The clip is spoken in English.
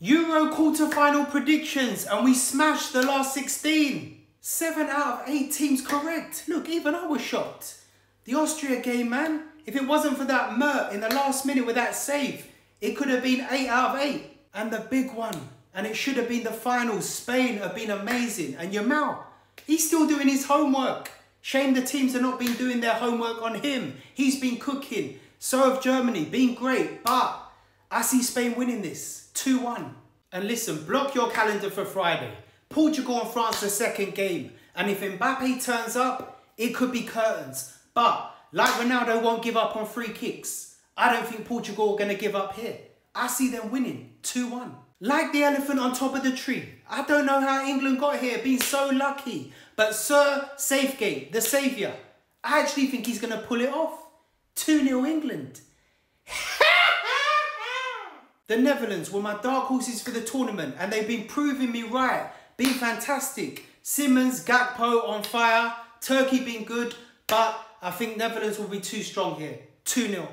Euro quarter-final predictions and we smashed the last 16. 7 out of 8 teams correct. Look, even I was shocked. The Austria game, man, if it wasn't for that Mert in the last minute with that save, it could have been 8 out of 8. And the big one, and it should have been the final, Spain have been amazing. And Yamal, he's still doing his homework. Shame the teams have not been doing their homework on him. He's been cooking. So have Germany, been great. But I see Spain winning this 2 1. And listen, block your calendar for Friday. Portugal and France, the second game. And if Mbappe turns up, it could be curtains. But like Ronaldo won't give up on free kicks, I don't think Portugal are going to give up here. I see them winning 2 1. Like the elephant on top of the tree. I don't know how England got here, being so lucky. But Sir Safegate, the saviour, I actually think he's going to pull it off. 2 0 England. The Netherlands were my dark horses for the tournament and they've been proving me right. Been fantastic. Simons, Gakpo on fire. Turkey been good. But I think Netherlands will be too strong here. 2 0.